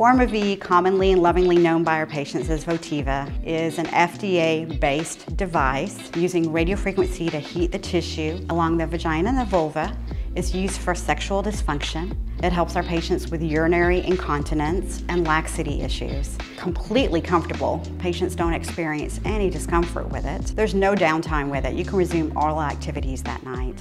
Forma-V, commonly and lovingly known by our patients as Votiva, is an FDA-based device using radiofrequency to heat the tissue along the vagina and the vulva. It's used for sexual dysfunction. It helps our patients with urinary incontinence and laxity issues. Completely comfortable. Patients don't experience any discomfort with it. There's no downtime with it. You can resume all activities that night.